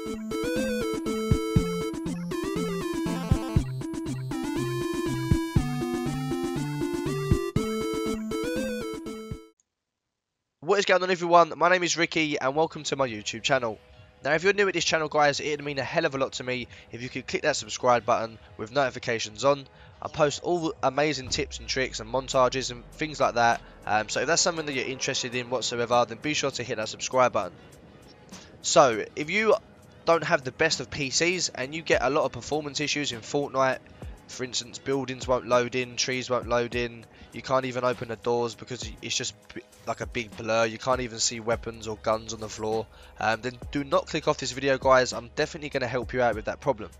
What is going on everyone? My name is Ricky and welcome to my YouTube channel. Now if you're new at this channel guys, it'd mean a hell of a lot to me if you could click that subscribe button with notifications on. I post all amazing tips and tricks and montages and things like that. Um, so if that's something that you're interested in whatsoever, then be sure to hit that subscribe button. So if you don't have the best of PCs and you get a lot of performance issues in Fortnite, for instance, buildings won't load in, trees won't load in, you can't even open the doors because it's just like a big blur, you can't even see weapons or guns on the floor, um, then do not click off this video guys, I'm definitely going to help you out with that problem.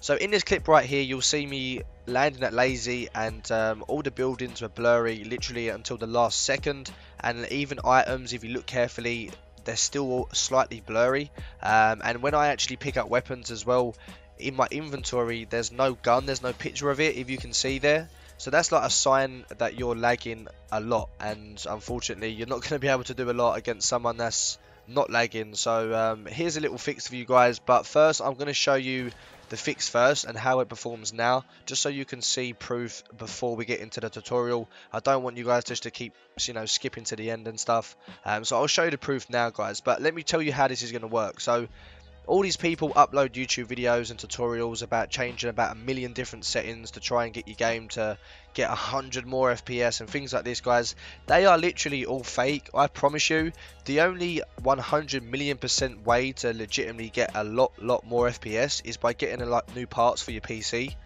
So in this clip right here, you'll see me landing at Lazy and um, all the buildings were blurry literally until the last second. And even items, if you look carefully, they're still slightly blurry. Um, and when I actually pick up weapons as well in my inventory there's no gun there's no picture of it if you can see there. So that's like a sign that you're lagging a lot. And unfortunately you're not going to be able to do a lot against someone that's not lagging. So um, here's a little fix for you guys. But first I'm going to show you the fix first and how it performs now just so you can see proof before we get into the tutorial. I don't want you guys just to keep you know skipping to the end and stuff. Um, so I'll show you the proof now guys but let me tell you how this is going to work. So all these people upload YouTube videos and tutorials about changing about a million different settings to try and get your game to get 100 more FPS and things like this guys. They are literally all fake I promise you. The only 100 million percent way to legitimately get a lot lot more FPS is by getting a lot new parts for your PC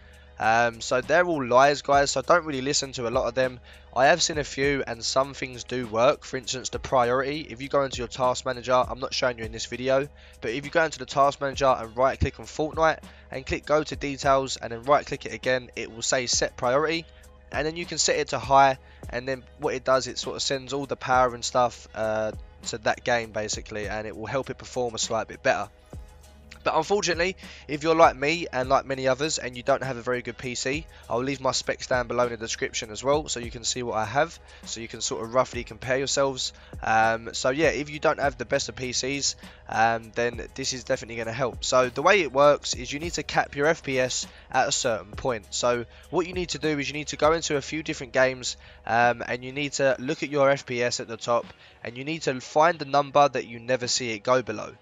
um, so they're all lies, guys. So don't really listen to a lot of them. I have seen a few, and some things do work. For instance, the priority. If you go into your task manager, I'm not showing you in this video, but if you go into the task manager and right click on Fortnite and click go to details and then right click it again, it will say set priority. And then you can set it to high, and then what it does, it sort of sends all the power and stuff uh, to that game basically, and it will help it perform a slight bit better. But unfortunately, if you're like me and like many others and you don't have a very good PC, I'll leave my specs down below in the description as well so you can see what I have so you can sort of roughly compare yourselves. Um, so yeah, if you don't have the best of PCs, um, then this is definitely going to help. So the way it works is you need to cap your FPS at a certain point. So what you need to do is you need to go into a few different games um, and you need to look at your FPS at the top and you need to find the number that you never see it go below.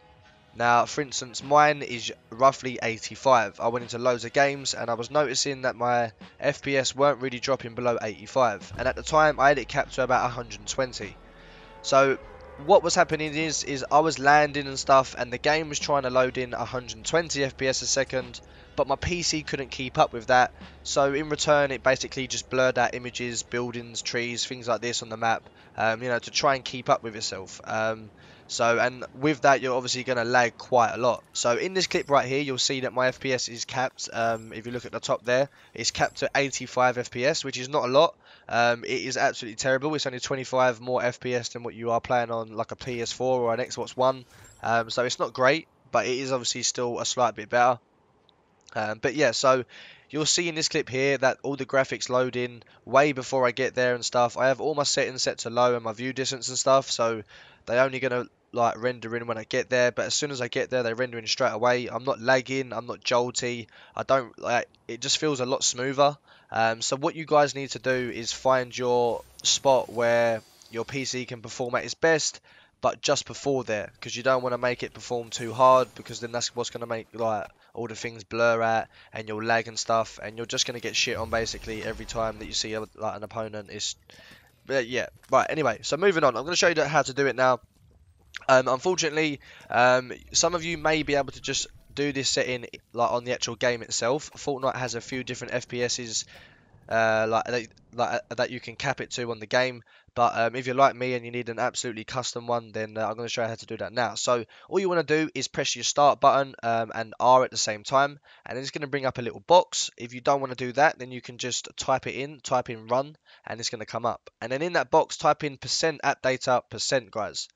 Now, for instance, mine is roughly 85. I went into loads of games and I was noticing that my FPS weren't really dropping below 85. And at the time, I had it capped to about 120. So, what was happening is, is I was landing and stuff and the game was trying to load in 120 FPS a second. But my PC couldn't keep up with that. So, in return, it basically just blurred out images, buildings, trees, things like this on the map. Um, you know, to try and keep up with itself. Um, so, and with that, you're obviously going to lag quite a lot. So in this clip right here, you'll see that my FPS is capped. Um, if you look at the top there, it's capped to 85 FPS, which is not a lot. Um, it is absolutely terrible. It's only 25 more FPS than what you are playing on like a PS4 or an Xbox One. Um, so it's not great, but it is obviously still a slight bit better. Um, but yeah, so you'll see in this clip here that all the graphics load in way before I get there and stuff. I have all my settings set to low and my view distance and stuff, so they're only going to like rendering when I get there but as soon as I get there they render in straight away. I'm not lagging I'm not jolty I don't like it just feels a lot smoother. Um, so what you guys need to do is find your spot where your PC can perform at its best but just before there because you don't want to make it perform too hard because then that's what's going to make like all the things blur out and you'll lag and stuff and you're just going to get shit on basically every time that you see a, like an opponent is yeah right anyway so moving on I'm going to show you how to do it now um, unfortunately, um, some of you may be able to just do this setting like on the actual game itself. Fortnite has a few different FPSs uh, like, like uh, that you can cap it to on the game. But um, if you're like me and you need an absolutely custom one, then uh, I'm going to show you how to do that now. So all you want to do is press your start button um, and R at the same time, and it's going to bring up a little box. If you don't want to do that, then you can just type it in, type in run, and it's going to come up. And then in that box, type in percent app data percent, guys.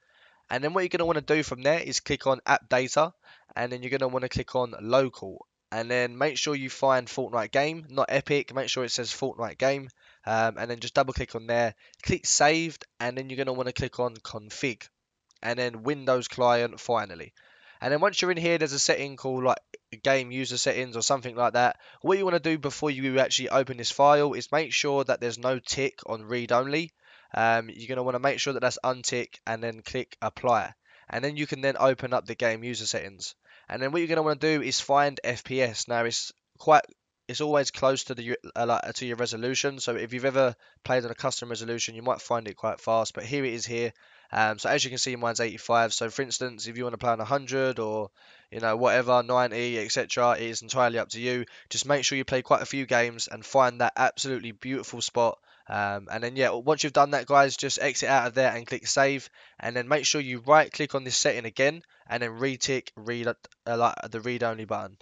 And then what you're going to want to do from there is click on app data and then you're going to want to click on local and then make sure you find Fortnite game, not Epic. Make sure it says Fortnite game, um, and then just double click on there. Click saved, and then you're going to want to click on config, and then Windows client finally. And then once you're in here, there's a setting called like game user settings or something like that. What you want to do before you actually open this file is make sure that there's no tick on read only. Um, you're going to want to make sure that that's untick and then click apply. And then you can then open up the game user settings. And then what you're going to want to do is find FPS. Now it's quite it's always close to the uh, to your resolution. So if you've ever played on a custom resolution, you might find it quite fast. But here it is here. Um, so as you can see, mine's 85. So for instance, if you want to play on 100 or you know whatever 90 etc, it is entirely up to you. Just make sure you play quite a few games and find that absolutely beautiful spot. Um, and then yeah, once you've done that, guys, just exit out of there and click save. And then make sure you right click on this setting again and then retick read uh, like the read only button.